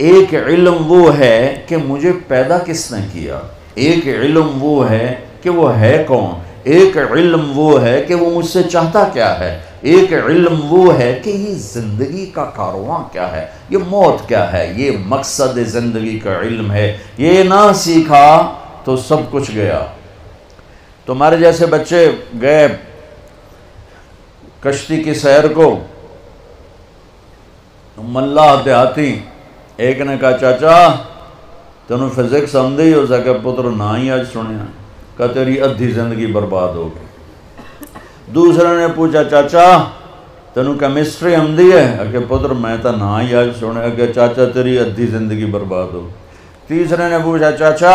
एक इल्म वो है कि मुझे पैदा किसने किया? एक इल्म वो है कि वो है कौन? एक इल्म वो है कि वो मुझसे चाहता क्या है? एक इल्म वो है कि ये ज़िंदगी का कारवां क्या है? ये मौत क्या है? ये मकसद ज़िंदगी का इल्म है। ये ना सीखा तो सब कुछ गया। तुम्हारे जैसे बच्चे गए कश्ती की सैर को मल्ला देहाती एक ने कहा, चाचा, तेन फिजिक्स आंदी हो सके, पुत्र ना ही अज सुनिया कहा, तेरी अद्धी ज़िंदगी बर्बाद हो गई। दूसरे ने पूछा, चाचा, तेन केमिस्ट्री आंदी है? अगे पुत्र, मैं तो ना ही अज सुने अगे चाचा, तेरी अद्धी ज़िंदगी बर्बाद हो तीसरे ने पूछा, चाचा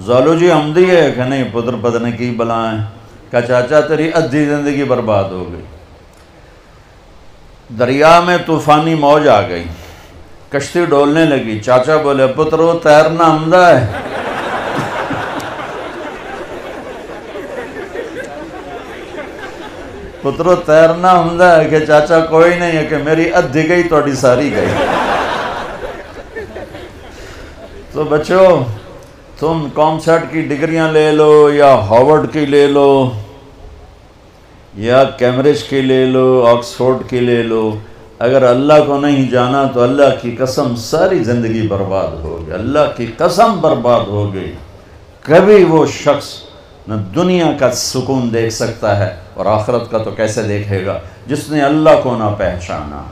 जोलॉजी आंदी है? कि नहीं, पुत्र, पता नहीं की बला है। क्या चाचा, तेरी अद्धी ज़िंदगी बर्बाद हो गई। दरिया में तूफानी मौज आ गई। कश्ती डोलने लगी। चाचा बोले, पुत्र, तैरना आमदा है। पुत्रो, तैरना है कि चाचा कोई नहीं है कि मेरी अद्धी गई थोड़ी सारी गई। तो बच्चों, तुम कॉमसेट की डिग्रियाँ ले लो या हार्वर्ड की ले लो या कैम्ब्रिज की ले लो, ऑक्सफोर्ड की ले लो। अगर अल्लाह को नहीं जाना तो अल्लाह की कसम सारी ज़िंदगी बर्बाद हो गई। अल्लाह की कसम बर्बाद हो गई। कभी वो शख्स न दुनिया का सुकून देख सकता है और आखरत का तो कैसे देखेगा? जिसने अल्लाह को ना पहचाना।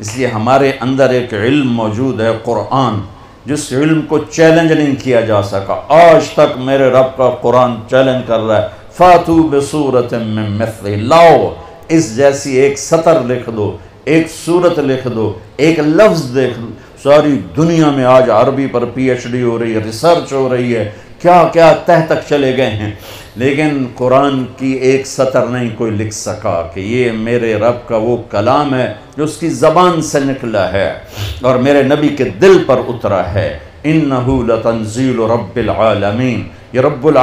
इसलिए हमारे अंदर एक इल्म मौजूद है, कुरान, जिस इल्म को चैलेंज नहीं किया जा सका। आज तक मेरे रब का कुरान चैलेंज कर रहा है, फातू बसूरत में लाओ, इस जैसी एक सतर लिख दो एक सूरत लिख दो, एक लफ्ज़ देख सारी दुनिया में आज अरबी पर पीएचडी हो रही है, रिसर्च हो रही है, क्या क्या तह तक चले गए हैं। लेकिन कुरान की एक सतर नहीं कोई लिख सका कि ये मेरे रब का वो कलाम है जो उसकी ज़बान से निकला है और मेरे नबी के दिल पर उतरा है। इन तंजील रबालमीन ये रब्बुल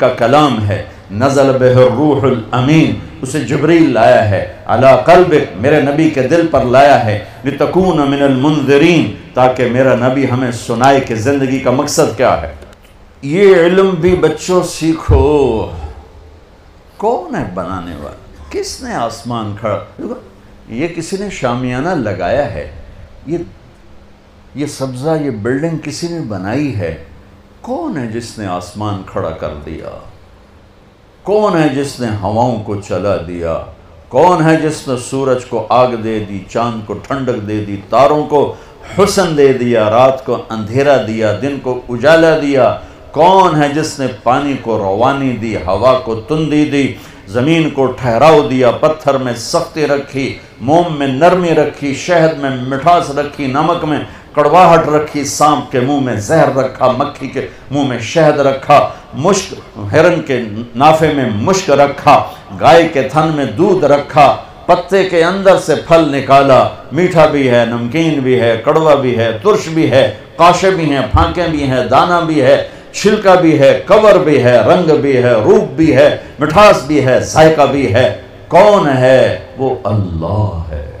का कलाम है। नज़ल बहरूल अमीन, उसे जबरील लाया है। अला कल्ब मेरे नबी के दिल पर लाया है। तकून मिनल मुंजरीन ताकि मेरा नबी हमें सुनाए कि ज़िंदगी का मकसद क्या है? ये इल्म भी बच्चों सीखो। कौन है बनाने वाला? किसने आसमान खड़ा? देखो, ये किसी ने शामियाना लगाया है। ये ये सब्ज़ा, ये बिल्डिंग किसी ने बनाई है। कौन है जिसने आसमान खड़ा कर दिया? कौन है जिसने हवाओं को चला दिया? कौन है जिसने सूरज को आग दे दी, चाँद को ठंडक दे दी, तारों को हुसन दे दिया, रात को अंधेरा दिया, दिन को उजाला दिया? कौन है जिसने पानी को रवानी दी, हवा को तुंदी दी, ज़मीन को ठहराव दिया, पत्थर में सख्ती रखी, मोम में नरमी रखी, शहद में मिठास रखी, नमक में कड़वाहट रखी, सांप के मुँह में जहर रखा, मक्खी के मुँह में शहद रखा? मुश्क हिरन के नाफे में मुश्क रखा गाय के थन में दूध रखा पत्ते के अंदर से फल निकाला मीठा भी है नमकीन भी है कड़वा भी है तुर्श भी है काशे भी हैं फांके भी हैं दाना भी है छिलका भी है कवर भी है रंग भी है रूप भी है मिठास भी है जायका भी है कौन है वो अल्लाह है